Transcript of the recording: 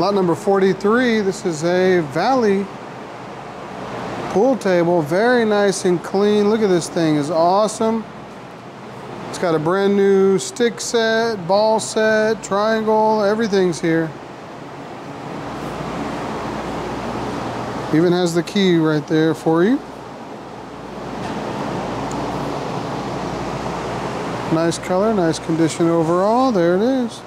Lot number 43, this is a Valley pool table. Very nice and clean. Look at this thing, it's awesome. It's got a brand new stick set, ball set, triangle, everything's here. Even has the key right there for you. Nice color, nice condition overall. There it is.